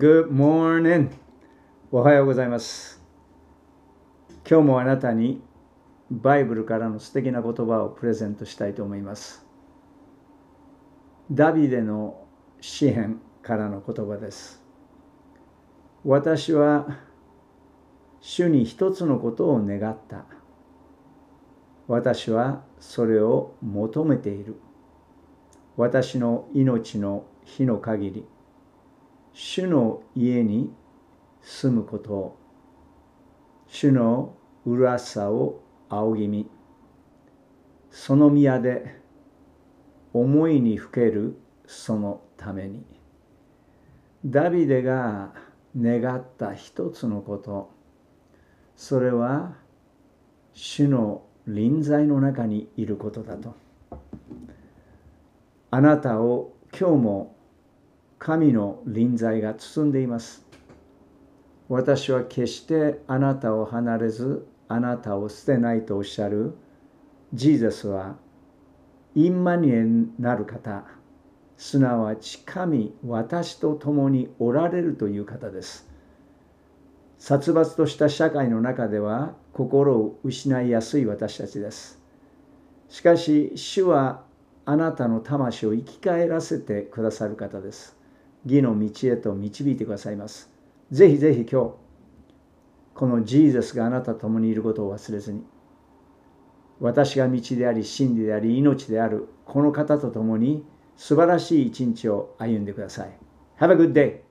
Good morning. おはようございます。今日もあなたにバイブルからの素敵な言葉をプレゼントしたいと思います。ダビデの詩篇からの言葉です。私は主に一つのことを願った。私はそれを求めている。私の命の日の限り、主の家に住むこと、主の浦さを仰ぎ見、その宮で思いにふけるそのために。ダビデが願った一つのこと、それは主の臨在の中にいることだと。あなたを今日も神の臨在が包んでいます。私は決してあなたを離れず、あなたを捨てないとおっしゃるジーザスは、インマニエなる方、すなわち神、私と共におられるという方です。殺伐とした社会の中では心を失いやすい私たちです。しかし、主はあなたの魂を生き返らせてくださる方です。義の道へと導いてくださいます。ぜひぜひ今日、このジーザスがあなたと共にいることを忘れずに、私が道であり、真理であり、命である、この方と共に素晴らしい一日を歩んでください。Have a good day!